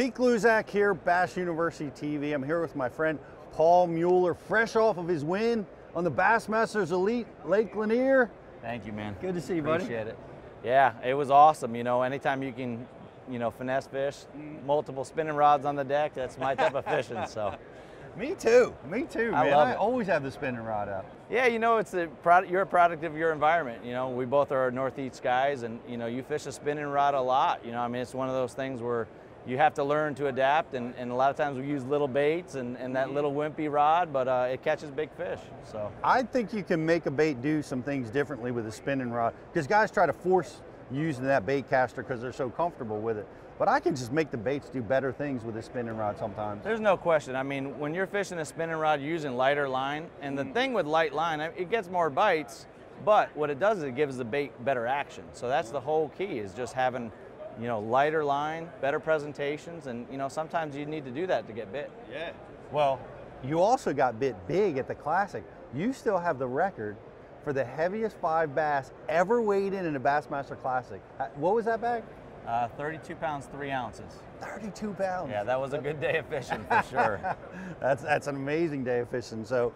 Pete Gluszek here, Bass University TV. I'm here with my friend Paul Mueller, fresh off of his win on the Bassmasters Elite Lake Lanier. Thank you, man. Good to see you, buddy. Appreciate it. Yeah, it was awesome. You know, anytime you can, you know, finesse fish, multiple spinning rods on the deck, that's my type of fishing. So, Me too. Me too, I man. I it. always have the spinning rod up. yeah, you know, it's a product. You're a product of your environment. You know, we both are northeast guys, and you know, you fish a spinning rod a lot. You know, I mean, it's one of those things where you have to learn to adapt, and, and a lot of times we use little baits and, and that little wimpy rod, but uh, it catches big fish. So. I think you can make a bait do some things differently with a spinning rod because guys try to force using that bait caster because they're so comfortable with it. But I can just make the baits do better things with a spinning rod sometimes. There's no question. I mean, when you're fishing a spinning rod, you're using lighter line, and the thing with light line, it gets more bites, but what it does is it gives the bait better action. So that's the whole key is just having, you know, lighter line, better presentations, and you know, sometimes you need to do that to get bit. Yeah. Well, you also got bit big at the Classic. You still have the record for the heaviest five bass ever weighed in in a Bassmaster Classic. Uh, What was that bag? Uh, 32 pounds, three ounces. 32 pounds. Yeah, that was a good day of fishing for sure. that's that's an amazing day of fishing. So,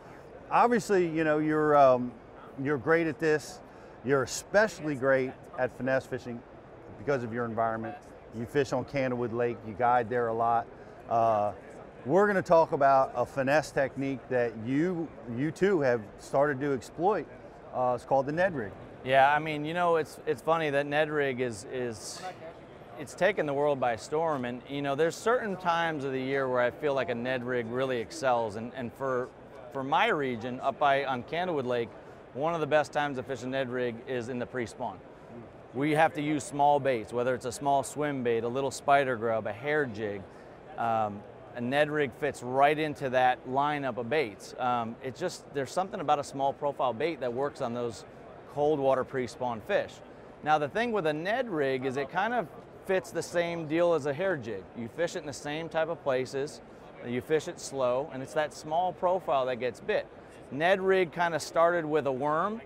obviously, you know you're um, you're great at this. You're especially great at finesse fishing because of your environment. You fish on Candlewood Lake. You guide there a lot. Uh, we're going to talk about a finesse technique that you you too have started to exploit. Uh, it's called the Ned rig. Yeah, I mean, you know, it's it's funny that Ned rig is is it's taken the world by storm, and you know, there's certain times of the year where I feel like a Ned rig really excels, and and for for my region up by on Candlewood Lake, one of the best times to fish a Ned rig is in the pre-spawn. We have to use small baits, whether it's a small swim bait, a little spider grub, a hair jig. Um, a Ned rig fits right into that lineup of baits. Um, it just there's something about a small profile bait that works on those cold water pre-spawn fish. Now the thing with a Ned rig is it kind of fits the same deal as a hair jig. You fish it in the same type of places, you fish it slow, and it's that small profile that gets bit. Ned rig kind of started with a worm,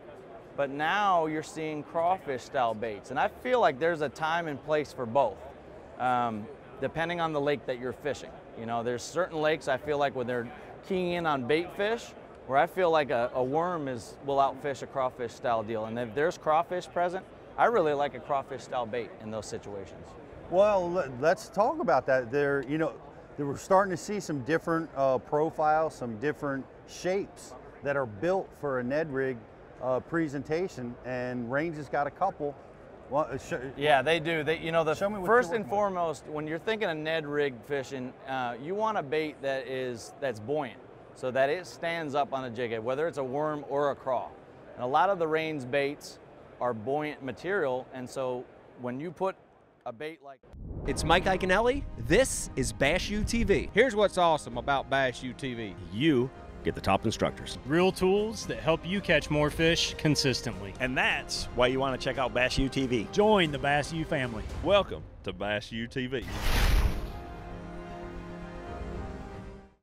but now you're seeing crawfish style baits. And I feel like there's a time and place for both, um, depending on the lake that you're fishing. You know, there's certain lakes I feel like when they're keying in on bait fish, where I feel like a, a worm is will outfish a crawfish style deal. And if there's crawfish present, I really like a crawfish style bait in those situations. Well, let- let's talk about that. There, you know, we're starting to see some different uh, profiles, some different shapes that are built for a Ned rig uh, presentation, and Range has got a couple. Well, uh, sh- Yeah, they do. They, you know, the Show me first and working with. foremost, when you're thinking of Ned rig fishing, uh, you want a bait that is that's buoyant, so that it stands up on a jig head, whether it's a worm or a craw. And a lot of the Reins baits are buoyant material, and so when you put a bait like It's Mike Iaconelli. This is Bass U TV. Here's what's awesome about Bass UTV. you get the top instructors. Real tools that help you catch more fish consistently. And that's why you want to check out Bass U TV. Join the Bass U family. Welcome to Bass UTV.